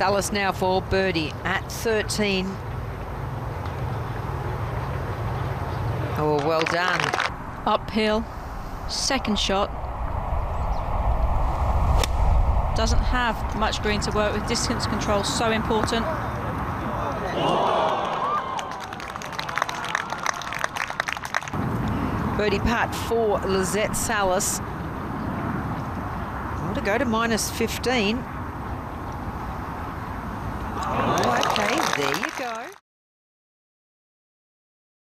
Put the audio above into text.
Salas now for birdie at 13. Oh, well done. Uphill, second shot. Doesn't have much green to work with. Distance control so important. Birdie putt for Lizette Salas. Well, to go to minus 15. Oh, okay, there you go.